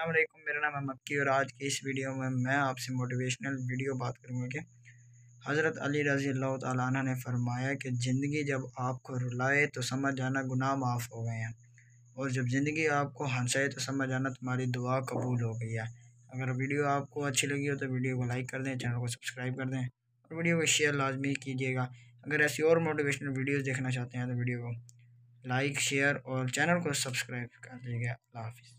असलम मेरा नाम है मक्की और आज की इस वीडियो में मैं आपसे मोटिवेशनल वीडियो बात करूँगा कि हज़रत अली रज़ी अल्लाह ने फरमाया कि ज़िंदगी जब आपको रुलाए तो समझ जाना गुनाह माफ़ हो गए हैं। और जब ज़िंदगी आपको हंसाए तो समझ जाना तुम्हारी दुआ कबूल हो गई है। अगर वीडियो आपको अच्छी लगी हो तो वीडियो को लाइक कर दें, चैनल को सब्सक्राइब कर दें और वीडियो को शेयर लाजमी कीजिएगा। अगर ऐसी और मोटिवेशनल वीडियोज़ देखना चाहते हैं तो वीडियो को लाइक, शेयर और चैनल को सब्सक्राइब कर दीजिएगा। अल्लाह हाफिज़।